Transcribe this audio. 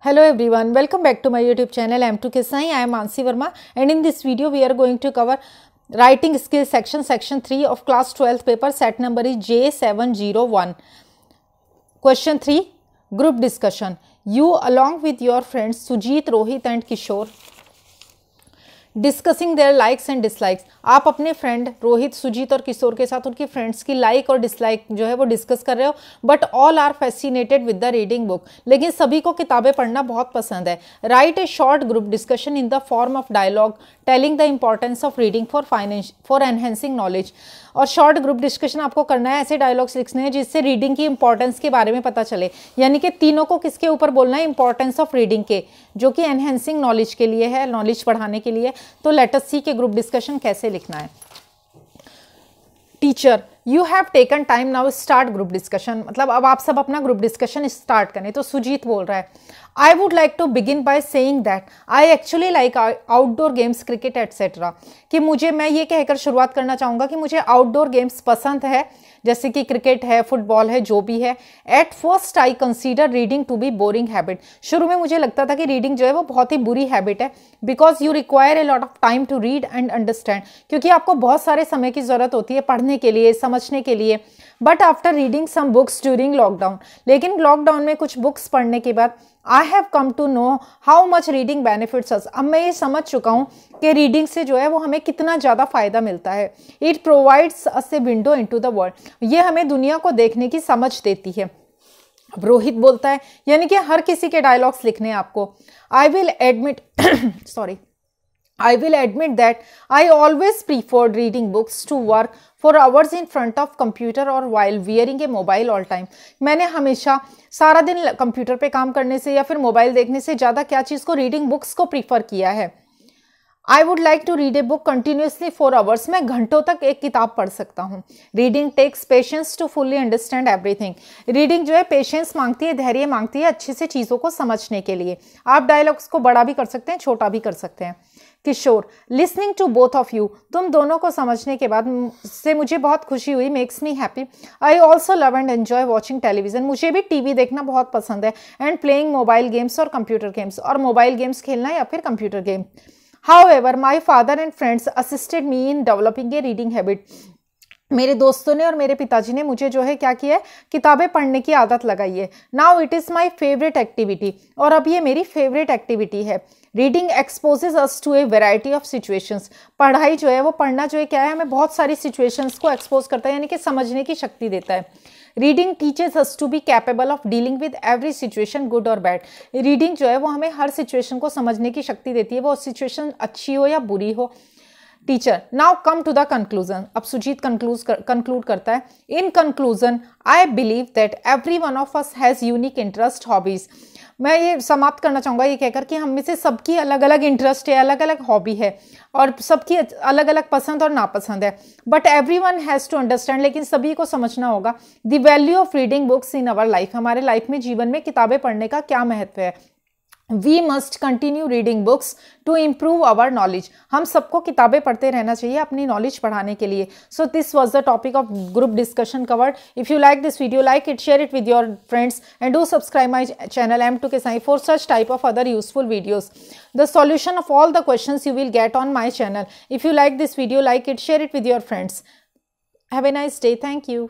Hello everyone, welcome back to my YouTube channel M2 Kisai. I am Mansi Verma and in this video we are going to cover writing skills section, section 3 of class 12th paper set number is J701. Question 3, group discussion. You along with your friends Sujit, Rohit and Kishore discussing their likes and dislikes आप अपने friend Rohit, Sujit और किशोर के साथ उनकी friends की like और dislike जो है वो डिस्कस कर रहे हो but all are fascinated with the reading book लेकिन सभी को किताबें पढ़ना बहुत पसंद है। Write a short group discussion in the form of dialogue telling the importance of reading for finance for enhancing knowledge और शॉर्ट ग्रुप डिस्कशन आपको करना है, ऐसे डायलॉग्स लिखने हैं जिससे रीडिंग की इंपॉर्टेंस के बारे में पता चले। यानी कि तीनों को किसके ऊपर बोलना है? इंपॉर्टेंस ऑफ़ रीडिंग के, जो कि एनहेंसिंग नॉलेज के लिए है नॉलेज बढ़ाने के लिए। तो लेटर सी के ग्रुप डिस्कशन कैसे लिखना है। Teacher you have taken time now start group discussion मतलब अब आप सब अपना ग्रुप डिस्कशन स्टार्ट करें। तो सुजीत बोल रहा है I would like to begin by saying that I actually like outdoor games cricket etcetera कि मुझे, मैं ये कहकर शुरुआत करना चाहूँगा कि मुझे आउटडोर गेम्स पसंद है, जैसे कि क्रिकेट है फुटबॉल है, जो भी है। At first I consider reading to be boring habit शुरू में मुझे लगता था कि रीडिंग जो है वो बहुत ही बुरी हैबिट है because you require a lot of time to read and understand क्योंकि आपको बहुत सारे समय की ज़रूरत होती है पढ़ने के लिए समझने के लिए। But after reading some books during lockdown लेकिन लॉकडाउन में कुछ बुक्स पढ़ने के बाद I have come to know how much reading benefits us अब मैं ये समझ चुका हूँ कि रीडिंग से जो है वो हमें कितना ज़्यादा फ़ायदा मिलता है। It provides us a window into the world ये हमें दुनिया को देखने की समझ देती है। अब रोहित बोलता है, यानी कि हर किसी के डायलॉग्स लिखने हैं आपको। I will admit sorry I will admit that I always preferred reading books to work for hours in front of computer or while wearing a mobile all time. मैंने हमेशा सारा दिन कंप्यूटर पे काम करने से या फिर मोबाइल देखने से ज़्यादा क्या चीज़ को रीडिंग बुक्स को प्रीफर किया है? I would like to read a book continuously for hours मैं घंटों तक एक किताब पढ़ सकता हूँ। Reading takes patience to fully understand everything reading जो है पेशेंस मांगती है, धैर्य मांगती है अच्छे से चीज़ों को समझने के लिए। आप डायलॉग्स को बड़ा भी कर सकते हैं, छोटा भी कर सकते हैं। Kishore listening to both of you तुम दोनों को समझने के बाद से मुझे बहुत खुशी हुई makes me happy I also love and enjoy watching television मुझे भी टीवी देखना बहुत पसंद है एंड प्लेइंग मोबाइल गेम्स और कंप्यूटर गेम्स और मोबाइल गेम्स खेलना या फिर computer game however my father and friends assisted me in developing a reading habit मेरे दोस्तों ने और मेरे पिताजी ने मुझे जो है क्या किया है? किताबें पढ़ने की आदत लगाई है। Now it is my favourite activity और अब ये मेरी फेवरेट एक्टिविटी है। Reading exposes us to a variety of situations पढ़ाई जो है वो पढ़ना जो है क्या है? हमें बहुत सारी सिचुएशंस को एक्सपोज करता है, यानी कि समझने की शक्ति देता है। Reading teaches us to be capable of dealing with every situation good और बैड रीडिंग जो है वो हमें हर सिचुएशन को समझने की शक्ति देती है। वो सिचुएशन अच्छी हो या बुरी हो। Teacher now come to the conclusion अब सुजीत कंक्लूज कंक्लूड करता है। In conclusion I believe that every one of us has unique interest hobbies मैं ये समाप्त करना चाहूँगा, ये कहकर कि हम में से सबकी अलग अलग इंटरेस्ट है अलग अलग हॉबी है और सबकी अलग अलग पसंद और नापसंद है। But every one has to understand लेकिन सभी को समझना होगा the value of reading books in our life हमारे लाइफ में जीवन में किताबें पढ़ने का क्या महत्व है? We must continue reading books to improve our knowledge हम सबको किताबें पढ़ते रहना चाहिए अपनी नॉलेज बढ़ाने के लिए। So this was the topic of group discussion covered if you like this video like it share it with your friends and do subscribe my channel M two K Sai for such type of other useful videos the solution of all the question you will get on my channel if you like this video like it share it with your friends have a nice day thank you